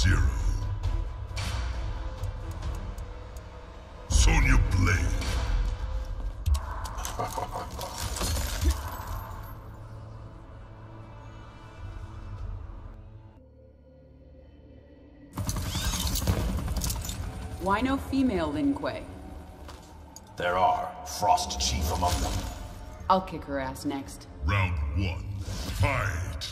Sub-Zero. Sonya Blade. Why no female Lin Kuei? There are Frost Chief among them. I'll kick her ass next. Round one. Fight.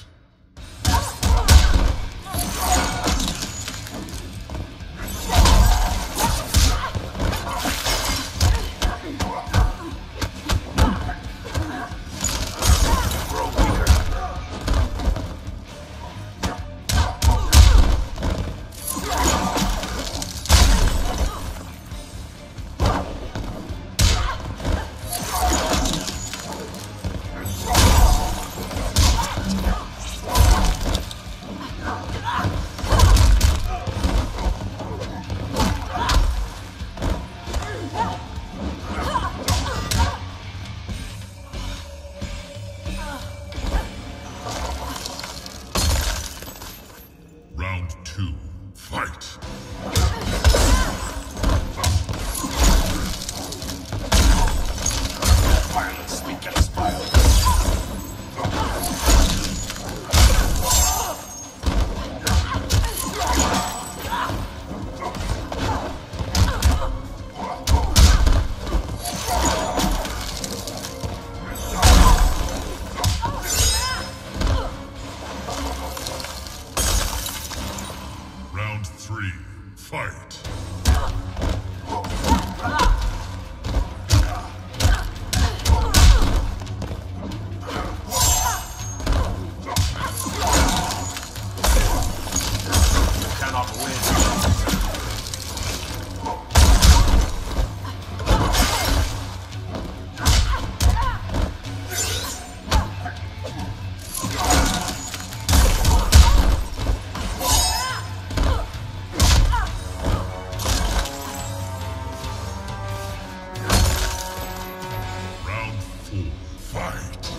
Round. Fight.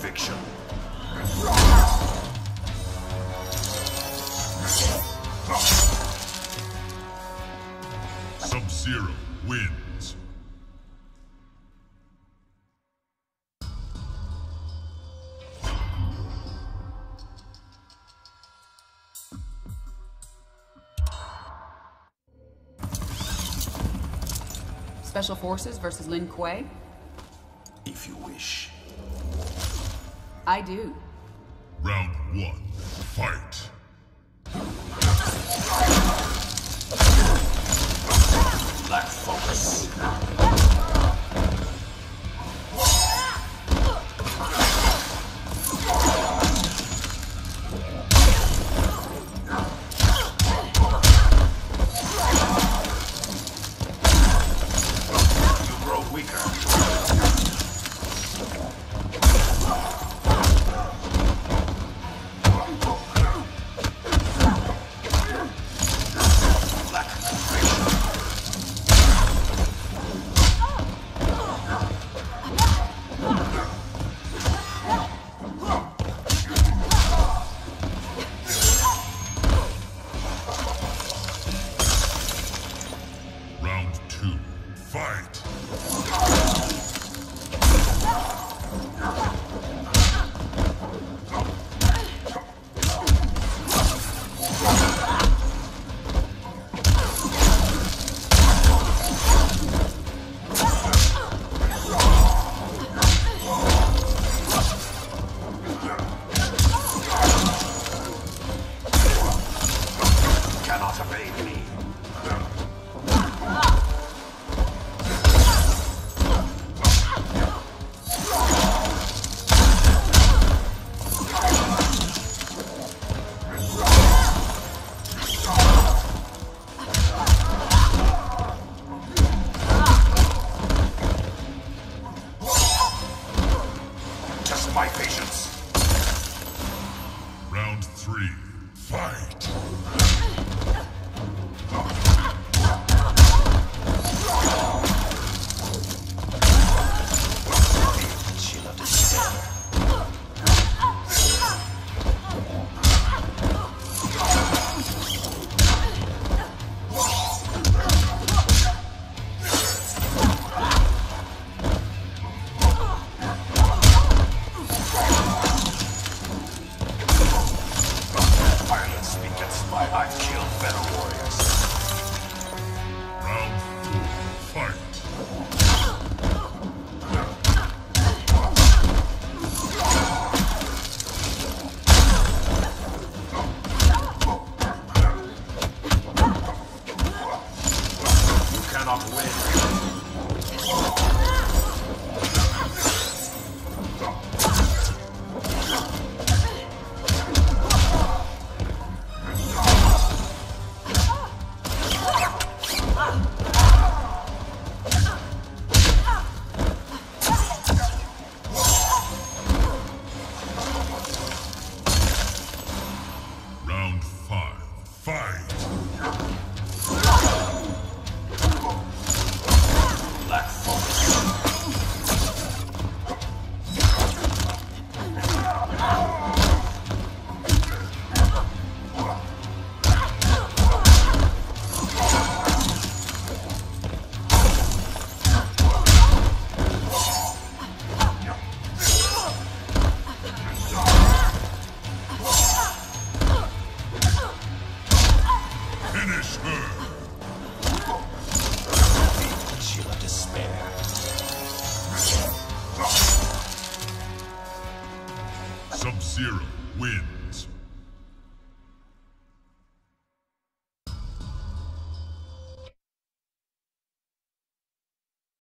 Conviction. Sub-Zero wins. Special Forces versus Lin Kuei? If you wish. I do. Round one. Fight. Lack focus. Fight! You cannot win. Sub-Zero wins.